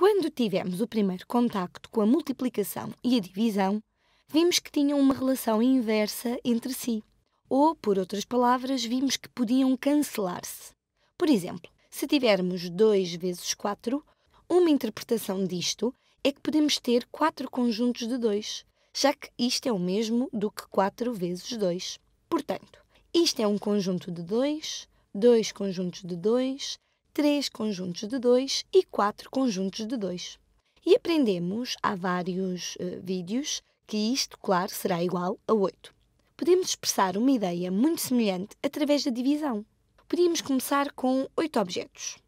Quando tivemos o primeiro contacto com a multiplicação e a divisão, vimos que tinham uma relação inversa entre si. Ou, por outras palavras, vimos que podiam cancelar-se. Por exemplo, se tivermos 2 vezes 4, uma interpretação disto é que podemos ter quatro conjuntos de 2, já que isto é o mesmo do que 4 vezes 2. Portanto, isto é um conjunto de 2, dois conjuntos de 2, três conjuntos de 2 e quatro conjuntos de 2. E aprendemos, há vários uh, vídeos, que isto, claro, será igual a 8. Podemos expressar uma ideia muito semelhante através da divisão. Podíamos começar com 8 objetos.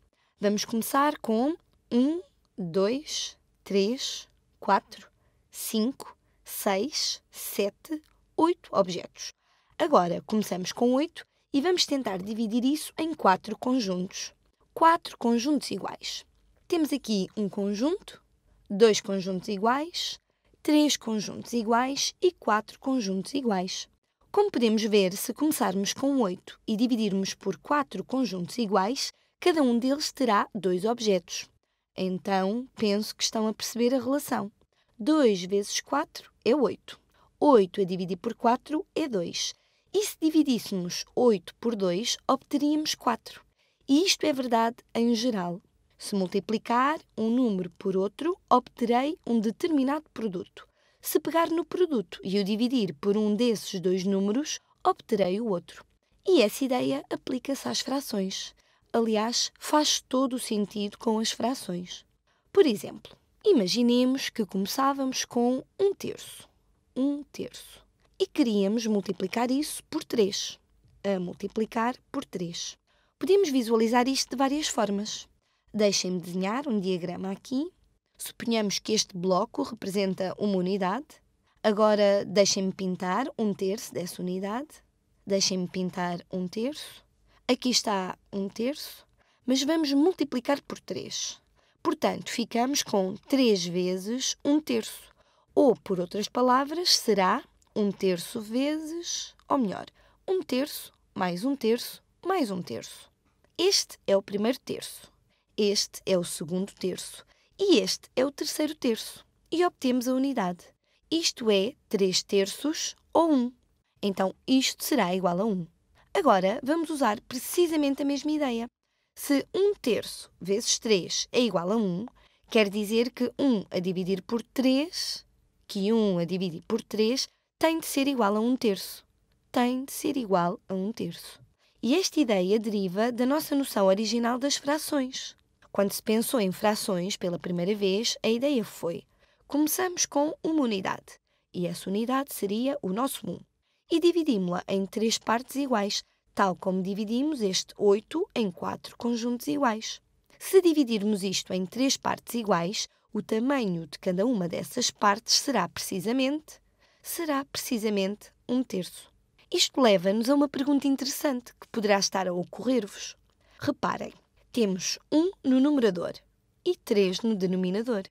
Vamos começar com 1, 2, 3, 4, 5, 6, 7, 8 objetos. Agora começamos com 8 e vamos tentar dividir isso em 4 conjuntos quatro conjuntos iguais. Temos aqui um conjunto, dois conjuntos iguais, três conjuntos iguais e quatro conjuntos iguais. Como podemos ver, se começarmos com 8 e dividirmos por quatro conjuntos iguais, cada um deles terá dois objetos. Então, penso que estão a perceber a relação. 2 vezes 4 é 8. 8 a dividir por 4 é 2. E se dividíssemos 8 por 2, obteríamos 4. E isto é verdade em geral. Se multiplicar um número por outro, obterei um determinado produto. Se pegar no produto e o dividir por um desses dois números, obterei o outro. E essa ideia aplica-se às frações. Aliás, faz todo o sentido com as frações. Por exemplo, imaginemos que começávamos com um terço. Um terço. E queríamos multiplicar isso por 3. A multiplicar por 3. Podemos visualizar isto de várias formas. Deixem-me desenhar um diagrama aqui. Suponhamos que este bloco representa uma unidade. Agora deixem-me pintar um terço dessa unidade. Deixem-me pintar um terço. Aqui está um terço, mas vamos multiplicar por 3. Portanto, ficamos com 3 vezes um terço. Ou, por outras palavras, será um terço vezes, ou melhor, um terço mais um terço mais um terço. Este é o primeiro terço, este é o segundo terço e este é o terceiro terço. E obtemos a unidade. Isto é 3 terços ou 1. Então, isto será igual a 1. Agora, vamos usar precisamente a mesma ideia. Se 1 terço vezes 3 é igual a 1, quer dizer que 1 a dividir por 3, que 1 a dividir por 3, tem de ser igual a 1 terço. Tem de ser igual a 1 terço. E esta ideia deriva da nossa noção original das frações. Quando se pensou em frações pela primeira vez, a ideia foi: começamos com uma unidade, e essa unidade seria o nosso 1, e dividimos-la em três partes iguais, tal como dividimos este 8 em quatro conjuntos iguais. Se dividirmos isto em três partes iguais, o tamanho de cada uma dessas partes será precisamente será precisamente um terço. Isto leva-nos a uma pergunta interessante que poderá estar a ocorrer-vos. Reparem, temos 1 no numerador e 3 no denominador.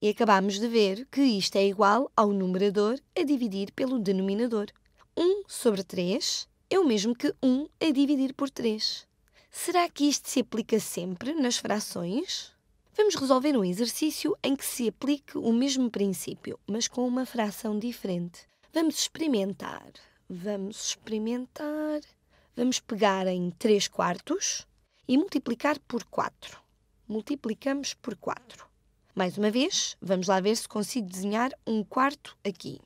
E acabamos de ver que isto é igual ao numerador a dividir pelo denominador. 1 sobre 3 é o mesmo que 1 a dividir por 3. Será que isto se aplica sempre nas frações? Vamos resolver um exercício em que se aplique o mesmo princípio, mas com uma fração diferente. Vamos experimentar. Vamos experimentar. Vamos pegar em 3 quartos e multiplicar por 4. Multiplicamos por 4. Mais uma vez, vamos lá ver se consigo desenhar um quarto aqui.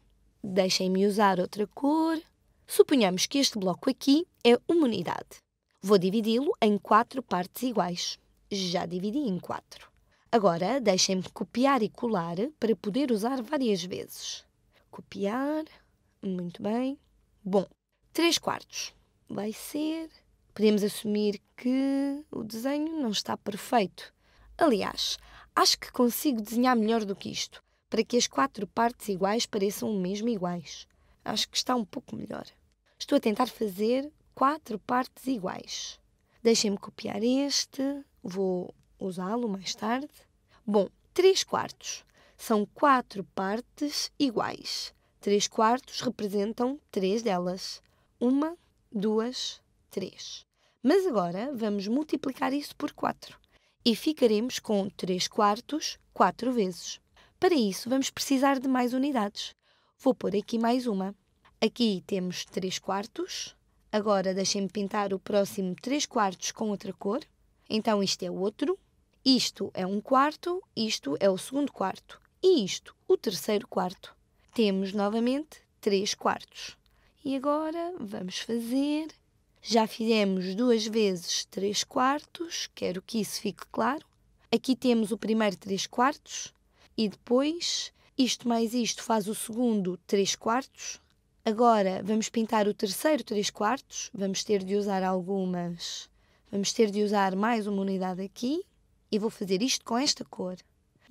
Deixem-me usar outra cor. Suponhamos que este bloco aqui é uma unidade. Vou dividi-lo em quatro partes iguais. Já dividi em quatro. Agora, deixem-me copiar e colar para poder usar várias vezes. Copiar. Muito bem. Bom, 3 quartos vai ser. Podemos assumir que o desenho não está perfeito. Aliás, acho que consigo desenhar melhor do que isto, para que as quatro partes iguais pareçam mesmo iguais. Acho que está um pouco melhor. Estou a tentar fazer quatro partes iguais. Deixem-me copiar este, vou usá-lo mais tarde. Bom, 3 quartos são quatro partes iguais. 3 quartos representam três delas. Uma, duas, três. Mas agora vamos multiplicar isso por 4. e ficaremos com 3 quartos 4 vezes. Para isso, vamos precisar de mais unidades. Vou pôr aqui mais uma. Aqui temos 3 quartos. Agora deixem-me pintar o próximo 3 quartos com outra cor. Então, isto é outro. Isto é um quarto, isto é o segundo quarto. E isto, o terceiro quarto. Temos novamente 3 quartos. E agora vamos fazer. Já fizemos duas vezes 3 quartos, quero que isso fique claro. Aqui temos o primeiro 3 quartos e depois isto mais isto faz o segundo 3 quartos. Agora vamos pintar o terceiro 3 quartos, vamos ter de usar algumas, vamos ter de usar mais uma unidade aqui e vou fazer isto com esta cor.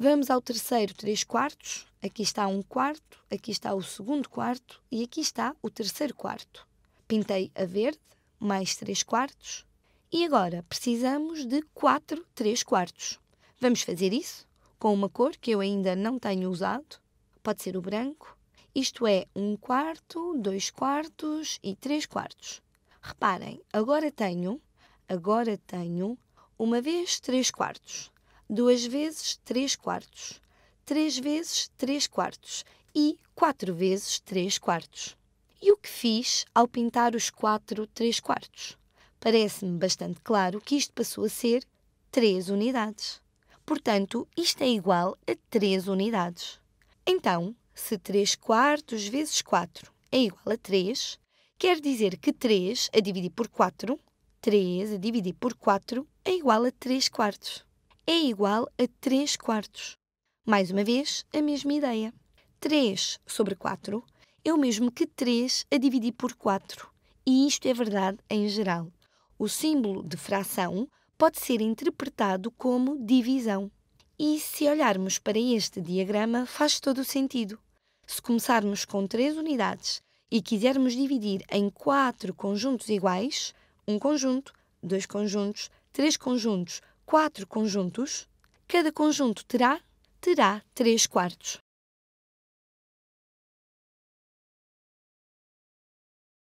Vamos ao terceiro 3 quartos, aqui está um quarto, aqui está o segundo quarto e aqui está o terceiro quarto. Pintei a verde, mais 3 quartos, e agora precisamos de 4 3 quartos. Vamos fazer isso com uma cor que eu ainda não tenho usado. Pode ser o branco. Isto é um quarto, dois quartos e três quartos. Reparem, agora tenho, agora tenho uma vez três quartos, duas vezes três quartos, três vezes três quartos e quatro vezes três quartos. E o que fiz ao pintar os quatro três quartos? Parece-me bastante claro que isto passou a ser três unidades. Portanto, isto é igual a 3 unidades. Então, se 3 quartos vezes 4 é igual a 3, quer dizer que 3 a dividir por 4, 3 a dividir por 4 é igual a 3 quartos. É igual a 3 quartos. Mais uma vez, a mesma ideia. 3 sobre 4 é o mesmo que 3 a dividir por 4. E isto é verdade em geral. O símbolo de fração pode ser interpretado como divisão. E se olharmos para este diagrama, faz todo o sentido. Se começarmos com três unidades e quisermos dividir em quatro conjuntos iguais, um conjunto, dois conjuntos, três conjuntos, quatro conjuntos, cada conjunto terá terá três quartos.